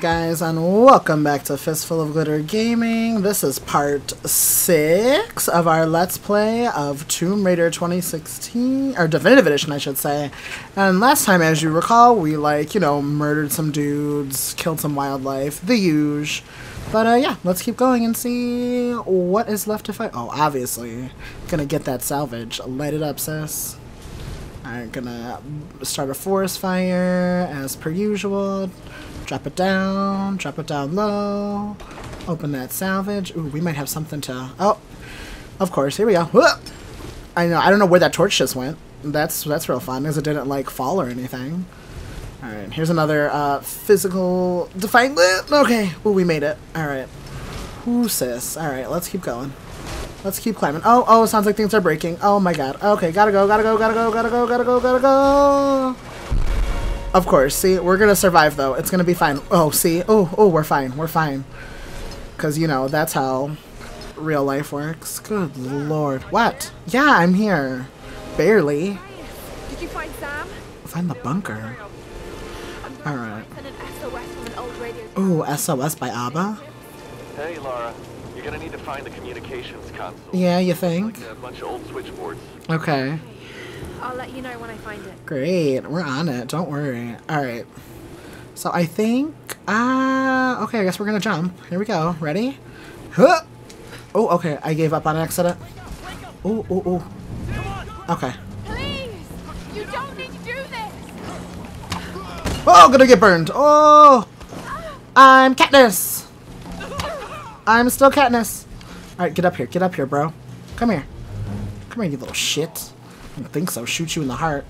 guys, and welcome back to Fistful of Glitter Gaming. This is part 6 of our Let's Play of Tomb Raider 2016, or Definitive Edition, I should say. And last time, as you recall, we, like, you know, murdered some dudes, killed some wildlife, the huge. But, uh, yeah, let's keep going and see what is left to fight. Oh, obviously, gonna get that salvage. Light it up, sis. I'm gonna start a forest fire as per usual. Drop it down, drop it down low. Open that salvage. Ooh, we might have something to. Oh, of course. Here we go. I know. I don't know where that torch just went. That's that's real fun because it didn't like fall or anything. All right. Here's another uh, physical define. Okay. Ooh, we made it. All right. Ooh, sis. All right. Let's keep going. Let's keep climbing. Oh, oh, sounds like things are breaking. Oh my god. Okay, gotta go, gotta go, gotta go, gotta go, gotta go, gotta go. Of course, see, we're gonna survive though. It's gonna be fine. Oh, see? Oh, oh, we're fine. We're fine. Because, you know, that's how real life works. Good lord. What? Yeah, I'm here. Barely. Did you find Sam? Find the bunker. Alright. Send SOS from an old radio. Ooh, SOS by ABBA? Hey, Lara. You're gonna need to find the communications console. Yeah, you think? Like a bunch of old switchboards. Okay. I'll let you know when I find it. Great, we're on it. Don't worry. All right. So I think, uh, okay, I guess we're gonna jump. Here we go. Ready? Huh! Oh, okay. I gave up on accident. Oh, oh, oh. Okay. Please! You don't need to do this! Oh, gonna get burned. Oh, I'm Katniss. I'm still Katniss. All right, get up here. Get up here, bro. Come here. Come here, you little shit. Think so. Shoot you in the heart.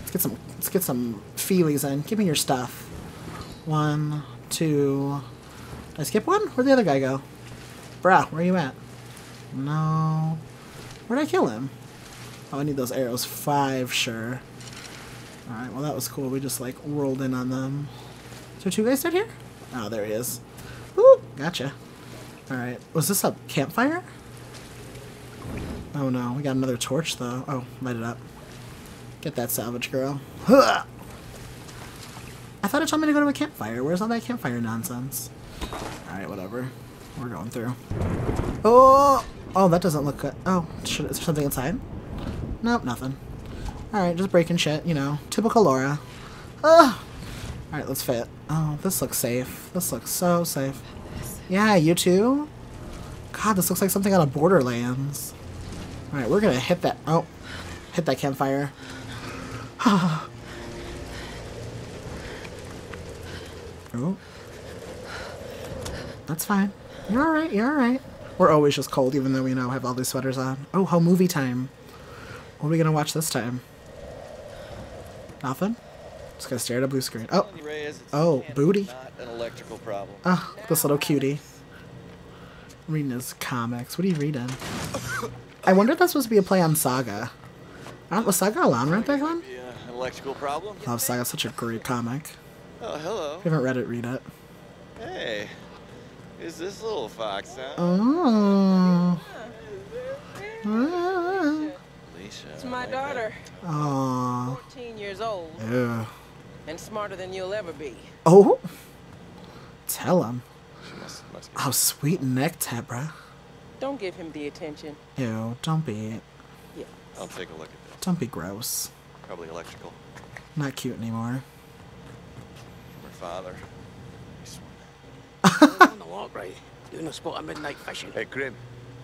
Let's get some. Let's get some feelies in. Give me your stuff. One, two. Did I skip one? Where'd the other guy go? Bruh, where are you at? No. Where'd I kill him? Oh, I need those arrows. Five, sure. Alright, well that was cool. We just like rolled in on them. Is there two guys dead here? Oh, there he is. Ooh, gotcha. Alright, was this a campfire? Oh no, we got another torch though. Oh, light it up. Get that salvage girl. Huh! I thought it told me to go to a campfire. Where's all that campfire nonsense? Alright, whatever. We're going through. Oh! Oh, that doesn't look good. Oh, should, is there something inside? Nope, nothing. Alright, just breaking shit, you know. Typical Laura. Ugh! Alright, let's fit. Oh, this looks safe. This looks so safe. Yeah, you too? God, this looks like something out of Borderlands. Alright, we're gonna hit that. Oh, hit that campfire. oh. That's fine. You're alright, you're alright. We're always just cold, even though we now have all these sweaters on. Oh, how movie time. What are we gonna watch this time? Nothing? Just gonna stare at a blue screen. Oh, Oh, booty. An electrical problem. oh, this little cutie. Reading his comics. What are you reading? I wonder if that's supposed to be a play on Saga. Was Saga around right back then? Yeah, an electrical problem. Love Saga, such a great comic. Oh, hello. If you haven't read it, read it. Hey, is this little fox, huh? Oh. Alicia. It's my daughter, Oh. 14 years old, Yeah. and smarter than you'll ever be. Oh. Tell him. She must, must Oh, sweet neck Tebra. Don't give him the attention. Ew, don't be, Yeah. I'll take a look at this. don't be gross. Probably electrical. Not cute anymore. Her father. He's- on the walk, right? Doing a spot of midnight fishing. Hey, Grim,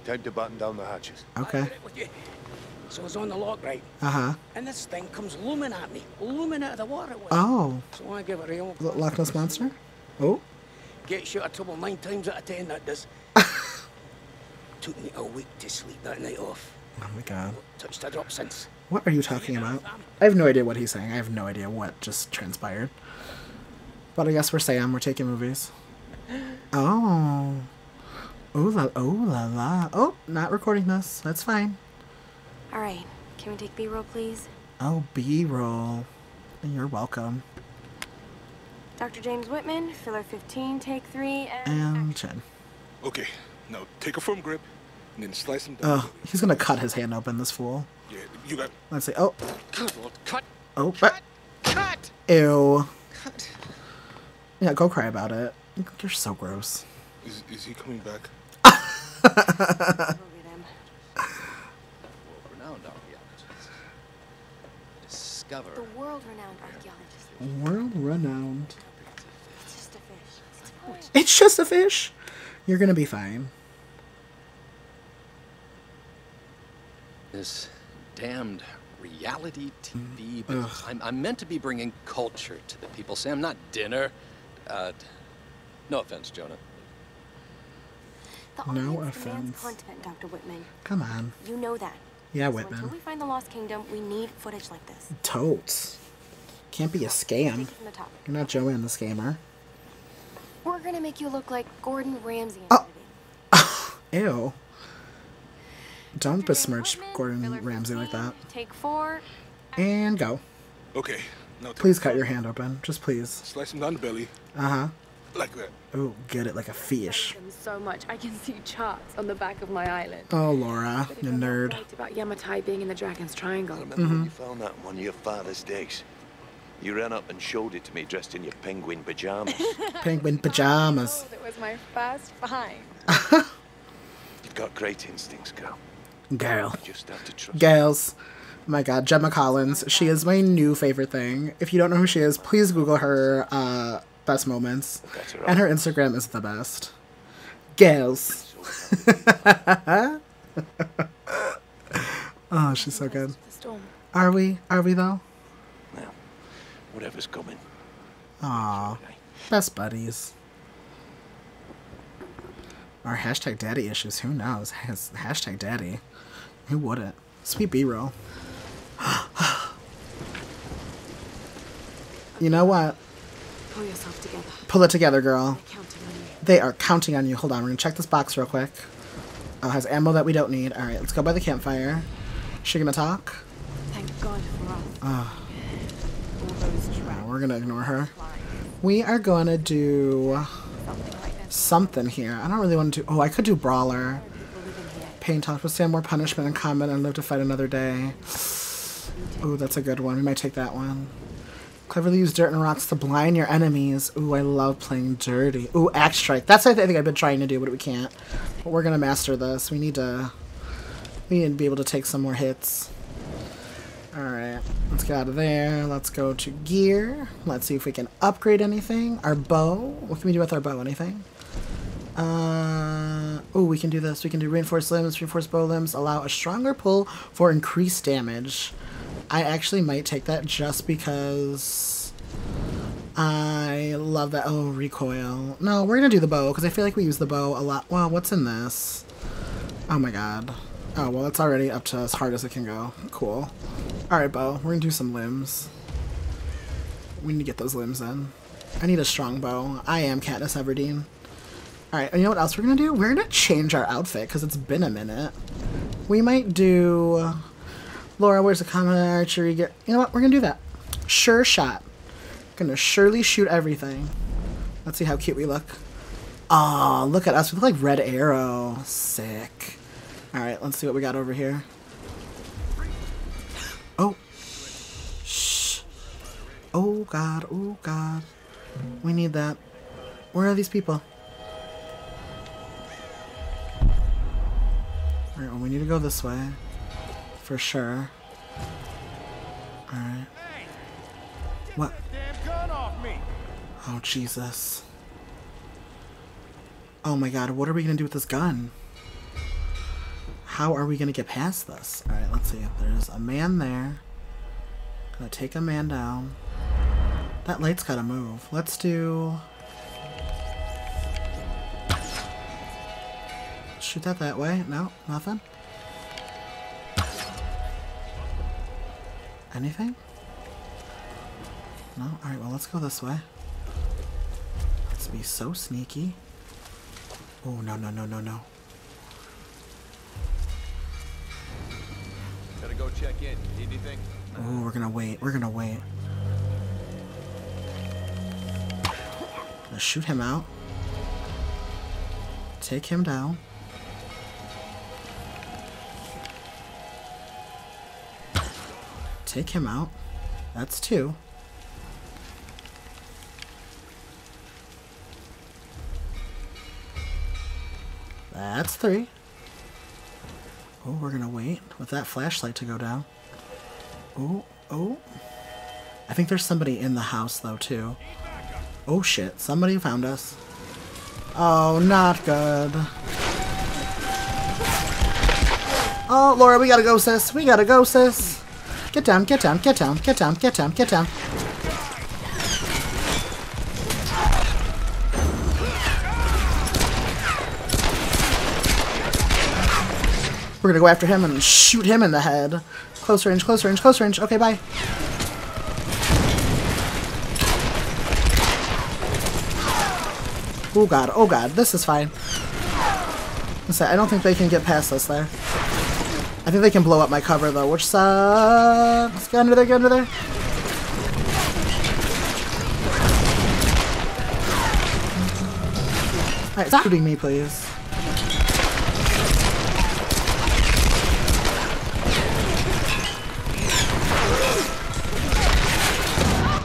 time to button down the hatches. Okay. So I was on the lock, right? Uh huh. And this thing comes looming at me, looming out of the water. Oh. So I give it a real. L- Loch Ness Monster? Oh. Get you out of trouble nine times out of ten, that does. Took me a week to sleep that night off. Oh my god. Touched a drop since. What are you talking about? I have no idea what he's saying. I have no idea what just transpired. But I guess we're Sam. We're taking movies. Oh. Oh la, oh la la. Oh, not recording this. That's fine. Alright, can we take B roll, please? Oh, B-roll. You're welcome. Dr. James Whitman, filler 15, take 3, and. And chin. Okay, now take a firm grip and then slice them down. Oh, he's gonna cut his hand open, this fool. Yeah, you got. Let's see. Oh, Cut, Lord, cut, oh, but, cut. ew. Yeah, go cry about it. You're so gross. Is, is he coming back? world-renowned archaeologists. Discover. The world-renowned archaeologist. World renowned. It's just a fish. It's. It's just a fish. You're gonna be fine. This damned reality TV. business. I'm, I'm meant to be bringing culture to the people, Sam, not dinner. Uh, no offense, Jonah. The No offense. content, Dr. Whitman. Come on. You know that. Yeah, So Whitman. until we find the Lost Kingdom, we need footage like this. Totes. Can't be a scam. Take it from the top. You're not Joanne the scammer. We're gonna make you look like Gordon Ramsay Oh. Ew. Don't besmirch Gordon filler Ramsay like that. Take four. And go. Okay. Now take Please cut your hand open. Just please. Slice him down the belly. Uh huh. Like that. Oh, get it like a fish. so much I can see charts on the back of my eyelid. Oh, Lara, But if you I'm nerd. right about Yamatai being in the Dragon's Triangle. remember Mm-hmm. when you found that in one of your father's digs. You ran up and showed it to me dressed in your penguin pajamas. Penguin pajamas. Oh, it was my first find. You've got great instincts, girl. Girl. You just have to trust. Gals. Oh my god, Gemma Collins. She is my new favorite thing. If you don't know who she is, please Google her uh, best moments. And her Instagram is the best. Gals. oh, she's so good. Are we? Are we though? Now, whatever's coming. Aw. Best buddies. Our hashtag daddy issues. Who knows? Has hashtag daddy. Who wouldn't? Sweet B roll. you know what? Pull yourself together. Pull it together, girl. Counting on you. They are counting on you. Hold on, we're gonna check this box real quick. Oh, it has ammo that we don't need. All right, let's go by the campfire. She gonna talk? Thank God for us. Ah. All those No, we're gonna ignore her. We are gonna do Something something here. I don't really want to do. Oh, I could do brawler. Pain talk will stand more punishment and combat and live to fight another day. Ooh, that's a good one. We might take that one. Cleverly use dirt and rocks to blind your enemies. Ooh, I love playing dirty. Ooh, axe strike. That's what I think I've been trying to do, but we can't. But we're gonna master this. We need to. We need to be able to take some more hits. All right, let's get out of there. Let's go to gear. Let's see if we can upgrade anything. Our bow. What can we do with our bow? Anything? Uh, oh, we can do this. We can do reinforced limbs, reinforced bow limbs, allow a stronger pull for increased damage. I actually might take that just because I love that. Oh, recoil. No, we're gonna do the bow because I feel like we use the bow a lot. Well, what's in this? Oh my god. Oh, well, it's already up to as hard as it can go. Cool. Alright, bow. We're gonna do some limbs. We need to get those limbs in. I need a strong bow. I am Katniss Everdeen. Alright, you know what else we're gonna do? We're gonna change our outfit because it's been a minute. We might do. Laura, where's the common archery gear? You know what? We're gonna do that. Sure shot. Gonna surely shoot everything. Let's see how cute we look. Aw, look at us. We look like Red Arrow. Sick. Alright, let's see what we got over here. Oh. Shh. Oh, God. Oh, God. We need that. Where are these people? Well, we need to go this way. For sure. Alright. What? Oh, Jesus. Oh my god, what are we gonna do with this gun? How are we gonna get past this? Alright, let's see. There's a man there. Gonna take a man down. That light's gotta move. Let's do. Shoot that that way? No, nothing. Anything? No? Alright, well, let's go this way. Let's be so sneaky. Oh, no, no, no, no, no. Gotta go check in. Need anything? Oh, we're gonna wait. We're gonna wait. Gonna shoot him out. Take him down. Take him out. That's two. That's three. Oh, we're gonna wait with that flashlight to go down. Oh, oh. I think there's somebody in the house though too. Oh shit, somebody found us. Oh, not good. Oh, Laura, we gotta go, sis. We gotta go, sis. Get down, get down, get down, get down, get down, get down. We're gonna go after him and shoot him in the head. Close range, close range, close range. Okay, bye. Oh god, oh god, this is fine. I don't think they can get past us there. I think they can blow up my cover though, which sucks. Get under there, get under there. Alright, stop shooting me, please.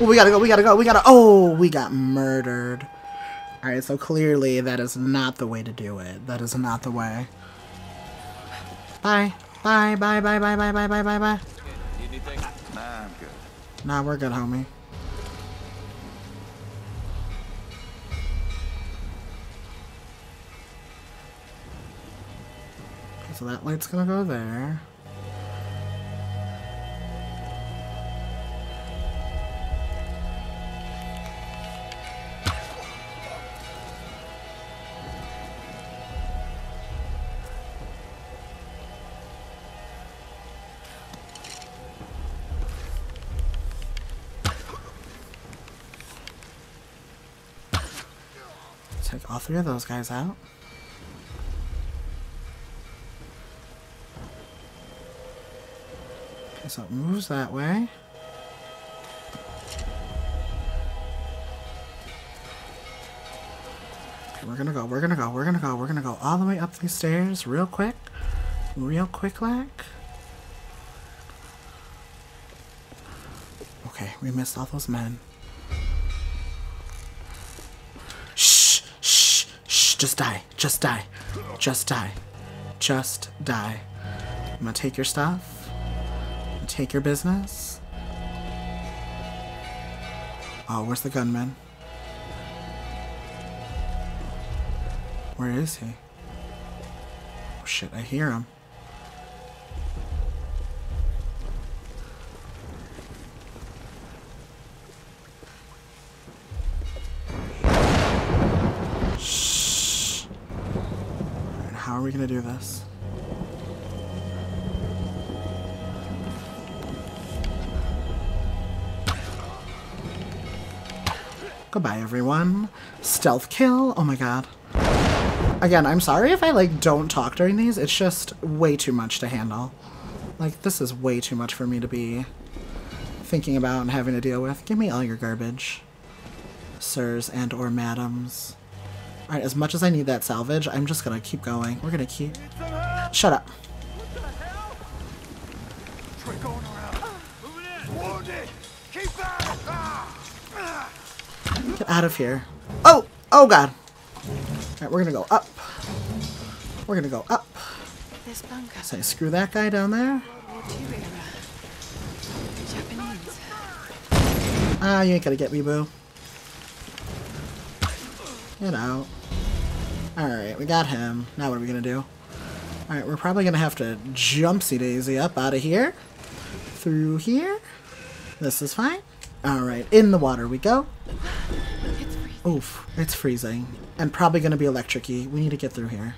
Oh, we gotta go, we gotta go, we gotta- Oh, we got murdered. Alright, so clearly that is not the way to do it. That is not the way. Bye. Bye, bye, bye, bye, bye, bye, bye, bye, bye. Nah, I'm good. Nah, we're good, homie. So that light's gonna go there. All three of those guys out. Okay, so it moves that way. Okay, we're gonna go, we're gonna go, we're gonna go, we're gonna go all the way up these stairs real quick. Real quick like. Okay, we missed all those men. Just die, just die, just die, just die. I'm gonna take your stuff, take your business. Oh, where's the gunman? Where is he? Oh shit, I hear him. We gonna do this? Goodbye, everyone. Stealth kill. Oh my god. Again, I'm sorry if I, like, don't talk during these. It's just way too much to handle. Like, this is way too much for me to be thinking about and having to deal with. Give me all your garbage. Sirs and or madams. Alright, as much as I need that salvage, I'm just gonna keep going. We're gonna keep... Shut up. Get out of here. Oh! Oh god! Alright, we're gonna go up. We're gonna go up. This bunker. Say, screw that guy down there. War II. Japanese. Ah, you ain't gonna get me, boo. Get out. Alright, we got him. Now what are we gonna do? Alright, we're probably gonna have to jumpsy daisy up out of here. Through here. This is fine. Alright, in the water we go. It's. Oof, it's freezing. And probably gonna be electric-y. We need to get through here.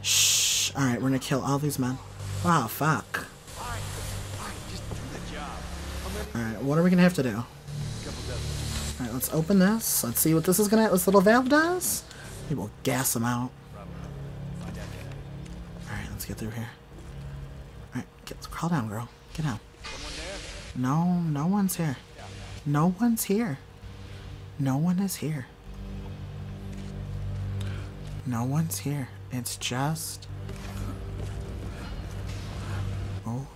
Shh. Alright, we're gonna kill all these men. Wow, fuck. Alright, what are we gonna have to do? Alright, let's open this. Let's see what this is gonna this little valve does. Maybe we'll gas them out. Alright, let's get through here. Alright, get crawl down, girl. Get down. No, no one's here. No one's here. No one is here. No one's here. It's just. Oh.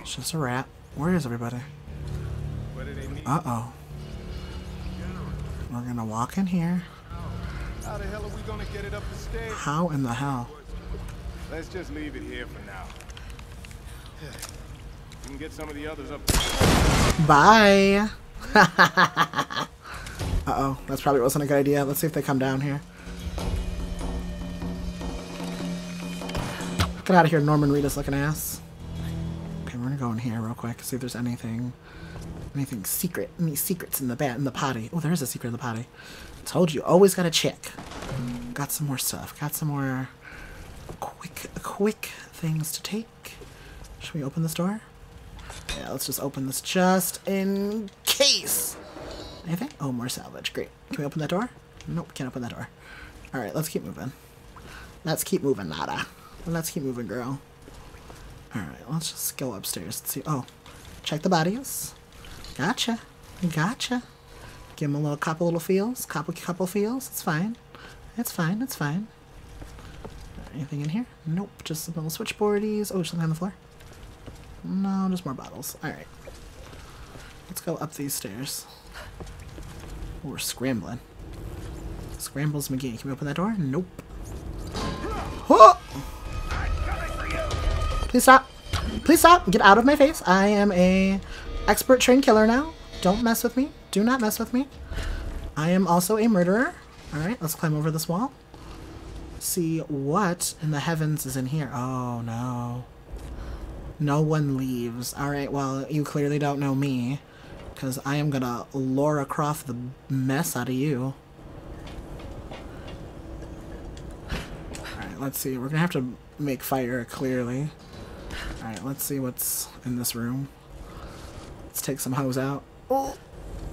It's just a rat. Where is everybody? Uh oh. We're gonna walk in here. How the hell are we gonna get it up the stairs? How in the hell? Let's just leave it here for now. We can get some of the others up. Bye. Uh-oh, that's probably wasn't a good idea. Let's see if they come down here. Get out of here, Norman Reedus looking ass. Okay, we're gonna go in here real quick, see if there's anything anything secret. Any secrets in the bat in the potty. Oh, there is a secret in the potty. Told you, always gotta check. Got some more stuff. Got some more quick quick things to take. Should we open this door? Yeah, let's just open this just in case. Anything? Oh, more salvage. Great. Can we open that door? Nope, can't open that door. Alright, let's keep moving. Let's keep moving, Nada. Let's keep moving, girl. Alright, let's just go upstairs and see. Oh, check the bodies. Gotcha. Gotcha. Give him a little couple little feels. Couple couple feels. It's fine. It's fine. It's fine. Anything in here? Nope. Just some little switchboardies. Oh, something on the floor. No, just more bottles. Alright. Let's go up these stairs. Oh, we're scrambling. Scrambles McGee. Can we open that door? Nope. Oh! Please stop. Please stop. Get out of my face. I am a expert trained killer now. Don't mess with me. Do not mess with me. I am also a murderer. Alright, let's climb over this wall. See what in the heavens is in here. Oh, no. No one leaves. Alright, well, you clearly don't know me. Because I am gonna Laura Croft the mess out of you. Alright, let's see. We're gonna have to make fire, clearly. Alright, let's see what's in this room. Let's take some hose out. Oh!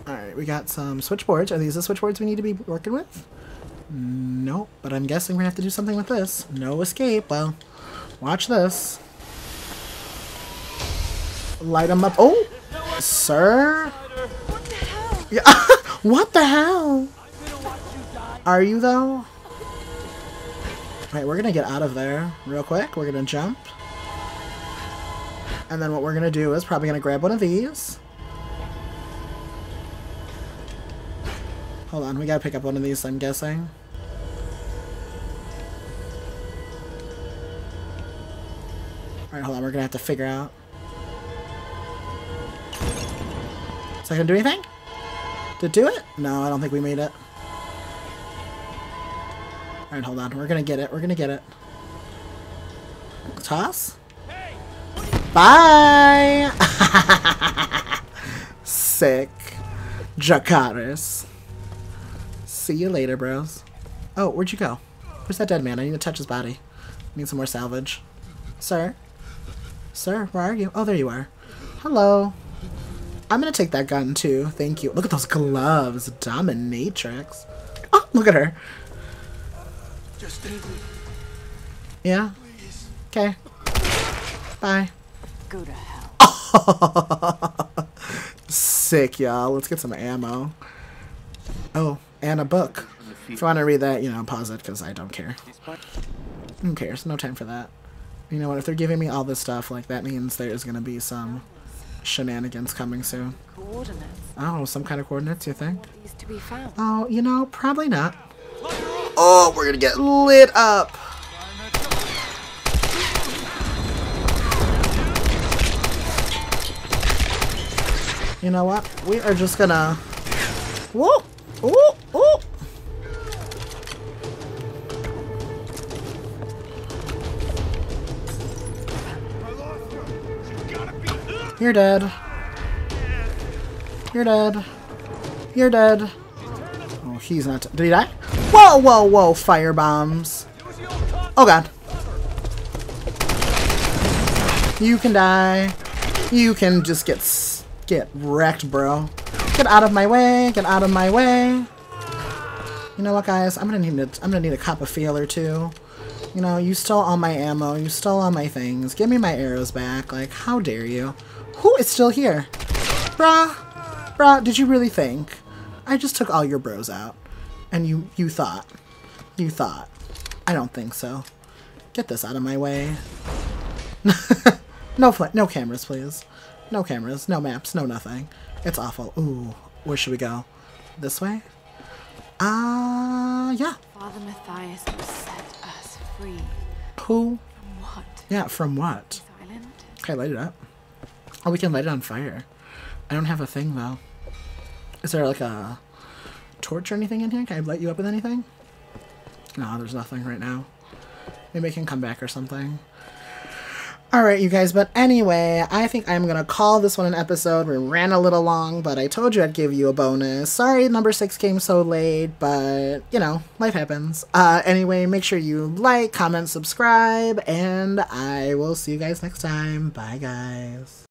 Alright, we got some switchboards. Are these the switchboards we need to be working with? Nope, but I'm guessing gonna have to do something with this. No escape. Well, watch this. Light them up. Oh! Sir? What the hell? Yeah. what the hell? Are you though? Alright, we're gonna get out of there real quick. We're gonna jump. And then what we're gonna do is probably gonna grab one of these. Hold on, we gotta pick up one of these, I'm guessing. Alright, hold on, we're gonna have to figure out. Is that gonna do anything? Did it do it? No, I don't think we made it. Alright, hold on. We're gonna get it. We're gonna get it. Toss? Bye! Sick. Dracarys. See you later, bros. Oh, where'd you go? Where's that dead man? I need to touch his body. Need some more salvage. Sir? Sir, where are you? Oh, there you are. Hello. I'm gonna take that gun too. Thank you. Look at those gloves. Dominatrix. Oh, look at her. Just Yeah? Okay. Bye. Go to hell. Sick, y'all. Let's get some ammo. Oh, and a book. If you want to read that, you know, pause it because I don't care. Who cares? No time for that. You know what? If they're giving me all this stuff, like, that means there's going to be some shenanigans coming soon. Coordinates. Oh, some kind of coordinates, you think? These to be found. Oh, you know, probably not. Oh, we're gonna get lit up. You know what? We are just gonna. Whoa! Whoa! Whoa! You're dead. You're dead. You're dead. Oh, he's not. Did he die? Whoa, whoa, whoa! Fire bombs. Oh god. You can die. You can just get get wrecked, bro. Get out of my way. Get out of my way. You know what, guys? I'm gonna need a, I'm gonna need a cup of feel or two. You know, you stole all my ammo. You stole all my things. Give me my arrows back. Like, how dare you? Who is still here? Bruh. Bruh, did you really think? I just took all your bros out. And you, you thought. You thought. I don't think so. Get this out of my way. no no cameras, please. No cameras, no maps, no nothing. It's awful. Ooh, where should we go? This way? Uh, yeah. Father Matthias will set us free. Who? From what? Yeah, from what? Okay, light it up. Oh, we can light it on fire. I don't have a thing, though. Is there, like, a torch or anything in here? Can I light you up with anything? No, there's nothing right now. Maybe I can come back or something. Alright, you guys, but anyway, I think I'm gonna call this one an episode. We ran a little long, but I told you I'd give you a bonus. Sorry number six came so late, but, you know, life happens. Uh, anyway, make sure you like, comment, subscribe, and I will see you guys next time. Bye, guys.